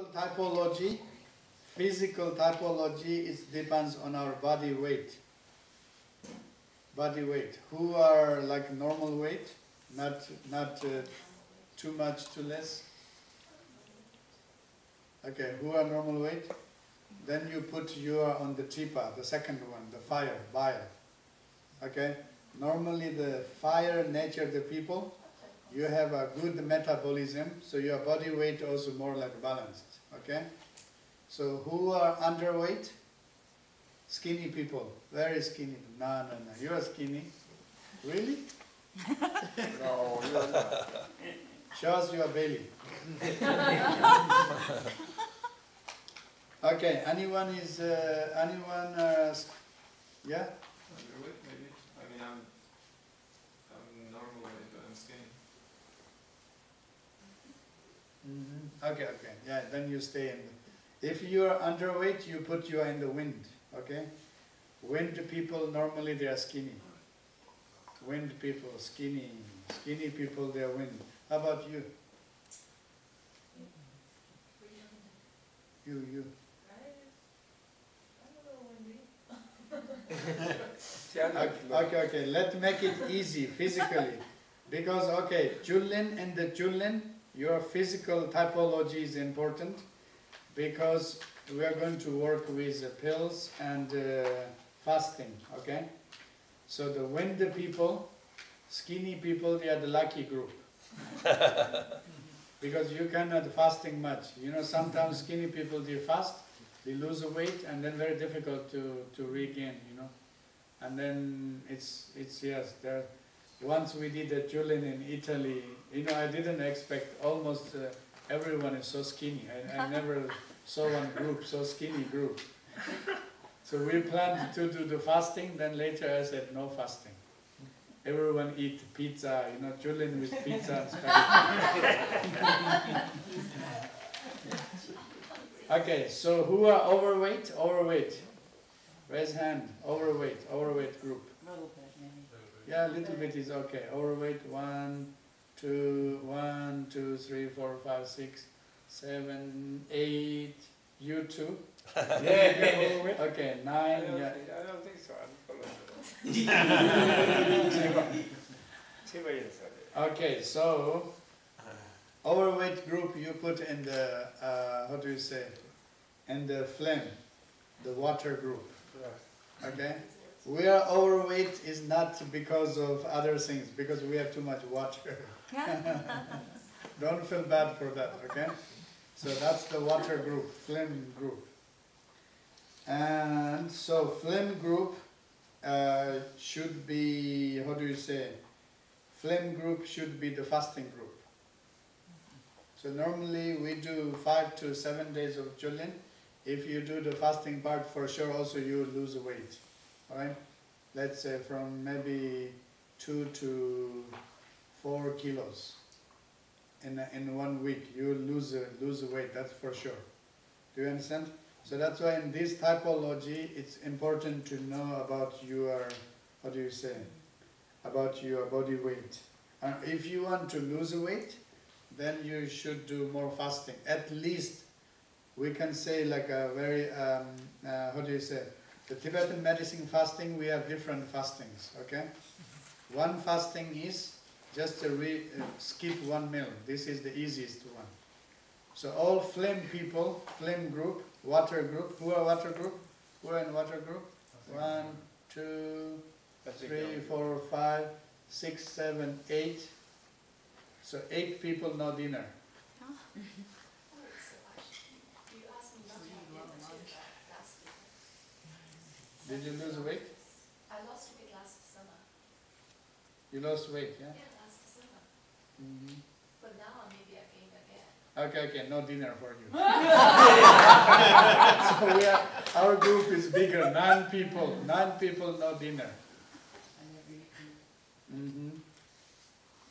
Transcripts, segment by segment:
Physical typology, physical typology is depends on our body weight. Body weight. Who are like normal weight, not not uh, too much, too less. Okay, who are normal weight? Then you put your on the tripa, the second one, the fire, bile. Okay, normally the fire nature the people, you have a good metabolism, so your body weight also more like balanced. Okay, so who are underweight? Skinny people, very skinny. No, no, no. You are skinny. Really? No, you are not. Show us your belly. okay. Anyone is uh, anyone? Uh, yeah. Underweight, maybe. I mean, I'm, I'm normal weight, but I'm skinny. Mhm. Okay. Okay. Yeah. Then you stay in. If you are underweight, you put you in the wind. Okay. Wind people normally they are skinny. Wind people skinny. Skinny people they are wind. How about you? You you. She are not Okay, okay, okay, let's make it easy physically. Because, okay, Chulen and the Chulen, your physical typology is important because we are going to work with the pills and uh, fasting, okay? So the wind people, skinny people, they are the lucky group. because you cannot fasting much. You know, sometimes skinny people, they fast, they lose weight and then very difficult to, to regain, you know and then it's it's yes there once we did a Chulen in Italy you know I didn't expect almost uh, everyone is so skinny. I, I never saw one group so skinny group. So we planned to do the fasting. Then later I said no fasting. Everyone eat pizza you know Chulen with pizza and okay so who are overweight? Overweight. Raise hand. Overweight. Overweight group. Little bit, maybe. Yeah, a little bit is okay. Overweight. One, two, one, two, three, four, five, six, seven, eight. You too. Yeah. Okay, I nine. don't, Yeah. think, I don't think so. I'm following. Chiba is Okay, so overweight group you put in the uh, how do you say? In the phlegm, the water group. Okay. We are overweight is not because of other things, because we have too much water. Don't feel bad for that, okay? So that's the water group, phlegm group. And so phlegm group uh, should be, how do you say? Phlegm group should be the fasting group. So normally we do five to seven days of Chulen. If you do the fasting part, for sure also you will lose weight, alright? Let's say from maybe two to four kilos in, in one week, you lose, uh, lose weight, that's for sure. Do you understand? So that's why in this typology, it's important to know about your, how do you say, about your body weight. And if you want to lose weight, then you should do more fasting. At least, we can say like a very, um, uh, how do you say, the Tibetan medicine fasting, we have different fastings, okay? One fasting is just to re, uh, skip one meal. This is the easiest one. So all phlegm people, phlegm group, water group, who are water group? Who are in water group? One, two, three, four, five, six, seven, eight. So eight people, no dinner. You asked me not to have dinner too, but last week. Did you lose weight? I lost weight last summer. You lost weight, yeah? Yeah, last summer. Mhm. But now maybe I gained again. Okay, okay, no dinner for you. so we are, our group is bigger, nine people, nine people, no dinner. I never eat meat. hmm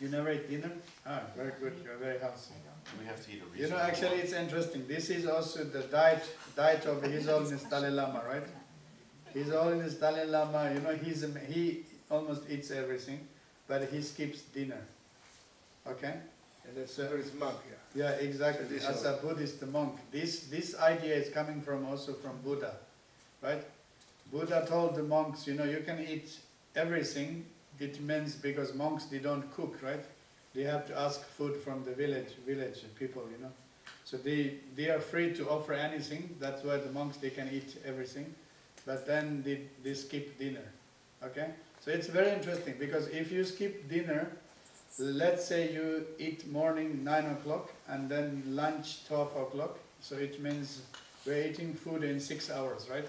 You never eat dinner? Ah, very good, you're very healthy. We have to eat a You know, actually, it's interesting. This is also the diet diet of His Holiness Dalai Lama, right? His Holiness Dalai Lama, you know, he's he almost eats everything, but he skips dinner. Okay? And that's Buddhist monk, yeah. Yeah, exactly. As a Buddhist monk, this this idea is coming from also from Buddha, right? Buddha told the monks, you know, you can eat everything. It means because monks they don't cook, right? They have to ask food from the village village people, you know. So they they are free to offer anything. That's why the monks they can eat everything, but then they they skip dinner. Okay, so it's very interesting because if you skip dinner, let's say you eat morning 9 o'clock and then lunch 12 o'clock, so it means we're eating food in 6 hours, right?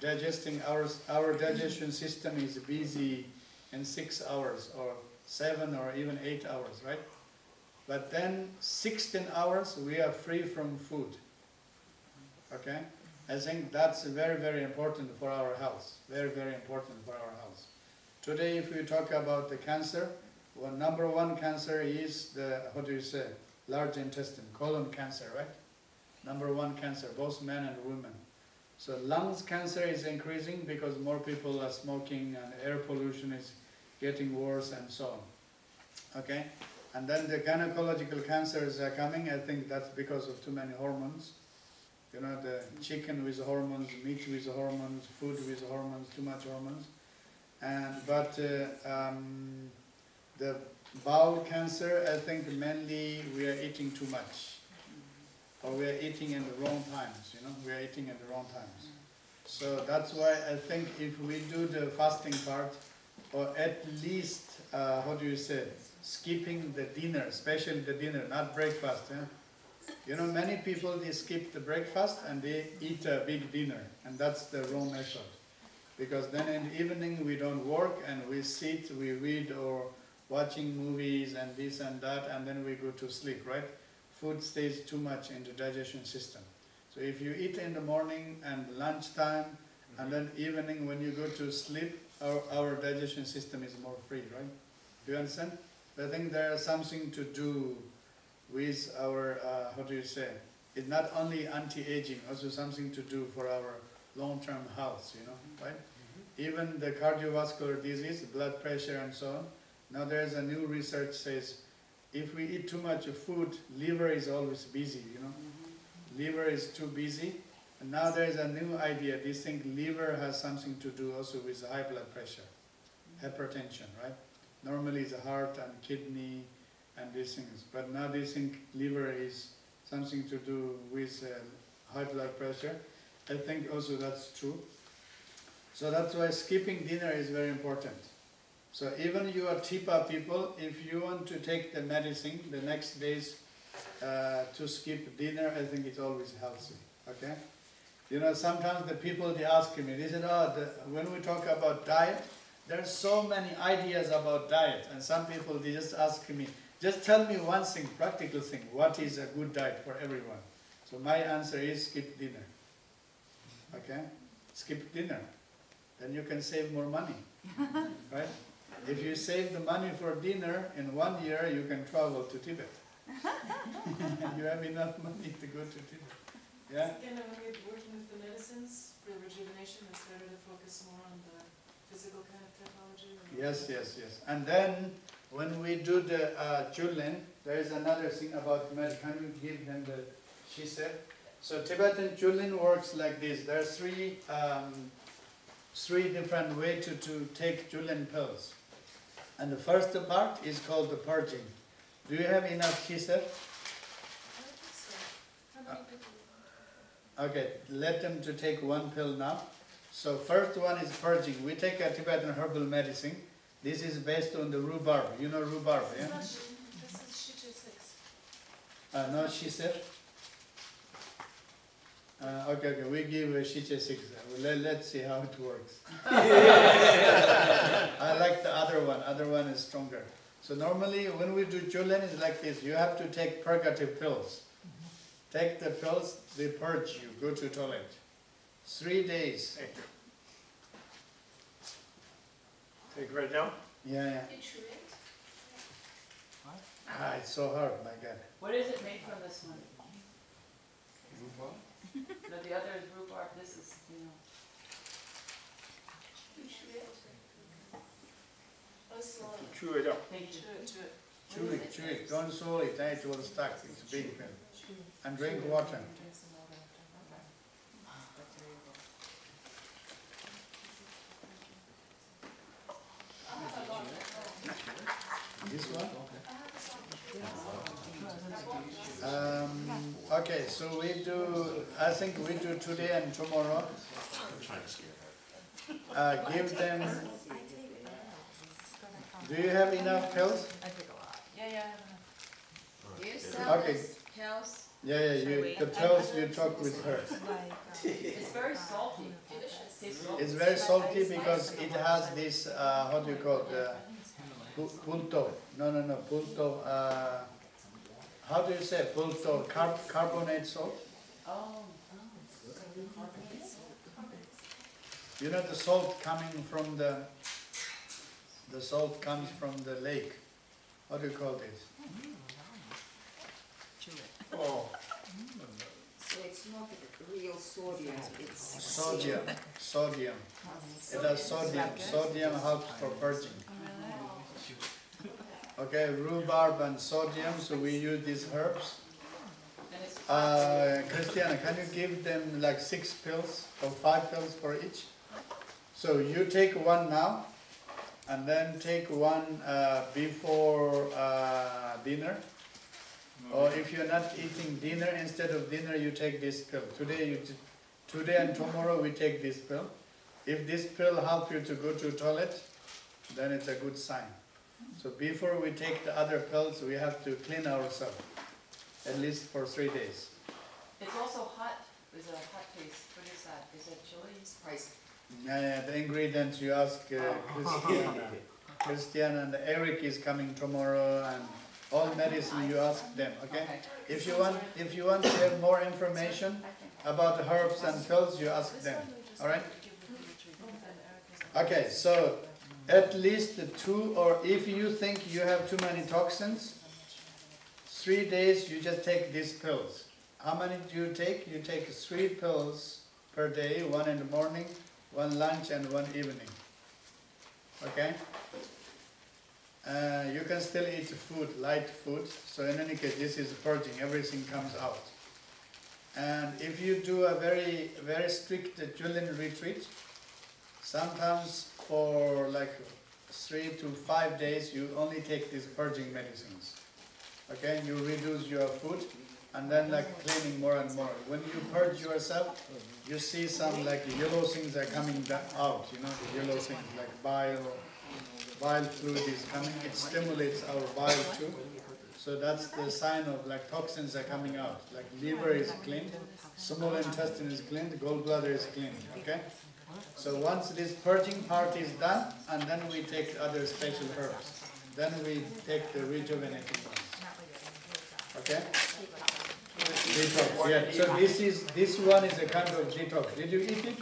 Digesting hours, our digestion system is busy in 6 hours or 7 or even 8 hours, right? But then 16 hours we are free from food, okay? I think that's very, very important for our health, very, very important for our health. Today, if we talk about the cancer, well, number one cancer is the, how do you say, large intestine, colon cancer, right? Number one cancer, both men and women. So lungs cancer is increasing because more people are smoking and air pollution is getting worse and so on. Okay? And then the gynecological cancers are coming, I think that's because of too many hormones. You know, the chicken with hormones, meat with hormones, food with hormones, too much hormones. And, but uh, um, the bowel cancer, I think mainly we are eating too much. Or we are eating in the wrong times, you know, we are eating at the wrong times. So that's why I think if we do the fasting part, or at least, uh, how do you say, skipping the dinner, especially the dinner, not breakfast. You know, many people, they skip the breakfast and they eat a big dinner, and that's the wrong method. Because then in the evening we don't work and we sit, we read or watching movies and this and that, and then we go to sleep, right? Food stays too much in the digestion system. So if you eat in the morning and lunchtime, and then evening when you go to sleep, our, our digestion system is more free, right? Do you understand? I think there is something to do with our, uh, how do you say, it's not only anti-aging, also something to do for our long-term health, you know, mm-hmm. right? Even the cardiovascular disease, blood pressure and so on. Now there's a new research says, if we eat too much of food, liver is always busy, you know. Mm-hmm. Liver is too busy. And now there's a new idea, they think liver has something to do also with high blood pressure, mm-hmm. hypertension, right? Normally it's the heart and kidney and these things, but now they think liver is something to do with uh, high blood pressure. I think also that's true. So that's why skipping dinner is very important. So even you are Tripa people, if you want to take the medicine the next days uh, to skip dinner, I think it's always healthy. Okay? You know, sometimes the people they ask me, they said, oh, the, when we talk about diet, there's so many ideas about diet, and some people they just ask me, just tell me one thing, practical thing, what is a good diet for everyone? So my answer is skip dinner. Okay? Skip dinner. Then you can save more money. right? If you save the money for dinner, in one year you can travel to Tibet. you have enough money to go to Tibet. Yeah? Again, when we're working with the medicines for rejuvenation, it's better to focus more on the physical kind of technology. Yes, yes, yes. And then when we do the uh, there is another thing about you give them the she said? So Tibetan Chulen works like this. There are three um, three different way to, to take Chulen pills. And the first part is called the purging. Do you have enough she said? Okay, let them to take one pill now. So first one is purging. We take a Tibetan herbal medicine. This is based on the rhubarb. You know rhubarb, yeah? It's This is Shichi six. Uh, no, she said. Uh, okay, okay, we give uh, Shiche 6. Uh, Let, let's see how it works. I like the other one. Other one is stronger. So normally when we do Chulen, it's like this. You have to take purgative pills. Take the pills, they purge you. Go to toilet. Three days. Take right now? Yeah, yeah. Each rate? Ah, it's so hard, my God. What is it made from this one? Rhubarb? No, the other is rhubarb, this is, you know. Each rate? Oh, slow. Chew it up. Thank you. To it, to it. Chew it, chew it, don't swallow it, it will stuck, it's a big pill. And drink water. This one? Um, okay, so we do, I think we do today and tomorrow. Uh, give them, do you have enough pills? I Yeah, yeah. Do you sell Okay. this pills? Yeah, yeah, you, the pills you talk with her. It's very salty. Delicious. It's very salty because it has this, uh, what do you call it, uh, pu- pulto, no, no, no, punto, uh, how do you say pulto, Car- carbonate salt? Oh. You know the salt coming from the, the salt comes from the lake. What do you call this? Oh, So it's not real sodium, it's. Sodium, sodium. It has sodium, sodium helps for purging. Okay, rhubarb and sodium, so we use these herbs. Uh, Christiana, can you give them like six pills or five pills for each? So you take one now, and then take one uh, before uh, dinner. Or if you're not eating dinner, instead of dinner, you take this pill. Today, you t- today and tomorrow we take this pill. If this pill help you to go to toilet, then it's a good sign. So before we take the other pills, we have to clean ourselves, at least for three days. It's also hot, there's a hot taste. What is that? Is that chili? Spicy. Yeah, yeah, the ingredients you ask uh, Christiana. Christiana and Eric is coming tomorrow and all medicine you ask them, okay? If you want, if you want to have more information about the herbs and pills, you ask them, alright? Okay, so at least two or if you think you have too many toxins, three days you just take these pills. How many do you take? You take three pills per day, one in the morning, one lunch and one evening. Okay? Uh, you can still eat food, light food, so in any case this is purging, everything comes out. And if you do a very, very strict Chulen retreat, sometimes for like three to five days you only take these purging medicines. Okay, you reduce your food and then like cleaning more and more. When you purge yourself, you see some like yellow things are coming out, you know, the yellow things like bile, bile fluid is coming, it stimulates our bile too. So that's the sign of like toxins are coming out, like liver is cleaned, small intestine is cleaned, gallbladder is cleaned, okay? So once this purging part is done, and then we take other special herbs, then we take the rejuvenating ones. Okay? Detox, yeah, so this is, this one is a kind of detox, did you eat it?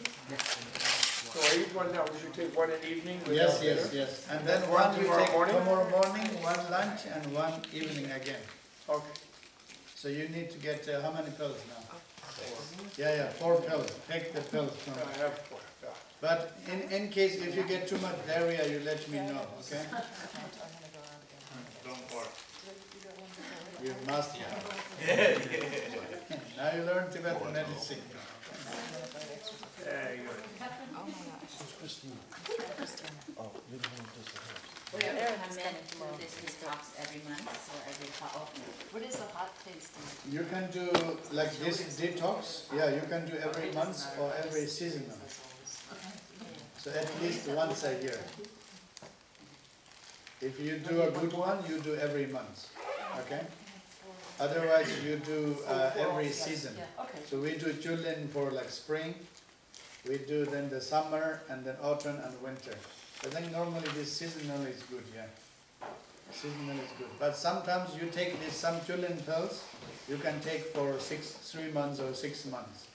so I eat one now, did you take one in the evening? Yes, yes, dinner? yes, and then One one you tomorrow take morning? tomorrow morning, one lunch and one evening again. Okay, So you need to get, uh, how many pills now? Four. Yeah, yeah, four pills, take the pills from, I have yeah. But in, in case if you get too much diarrhea, you let me know, okay? Don't worry. You must. Now you learn Tibetan medicine. There you go. We have to come in and do this detox every month or every how often? Oh. What is the hot taste in You can do like this detox, yeah, you can do every month or every seasonal. So at least once a year. If you do a good one, you do every month, okay? Otherwise, you do uh, every season. So we do Chulen for like spring, we do then the summer and then autumn and winter. I think normally this seasonal is good, yeah. Seasonal is good, but sometimes you take these some Chulen pills, you can take for six, three months or six months.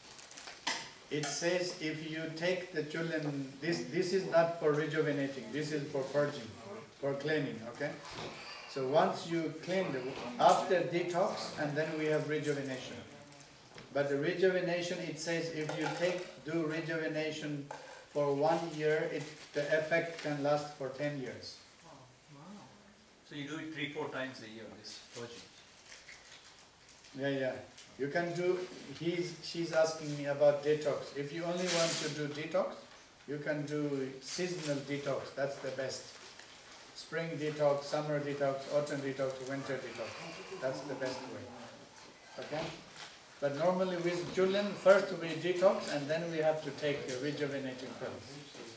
It says if you take the children, this, this is not for rejuvenating, this is for purging, for cleaning, okay? So once you clean, the- after detox, and then we have rejuvenation. But the rejuvenation, it says if you take, do rejuvenation for one year, it, the effect can last for ten years. So you do it three, four times a year, this purging? Yeah, yeah. You can do, he's, she's asking me about detox. If you only want to do detox, you can do seasonal detox, that's the best. Spring detox, summer detox, autumn detox, winter detox, that's the best way. Okay? But normally with Chulen, first we detox and then we have to take rejuvenating pills.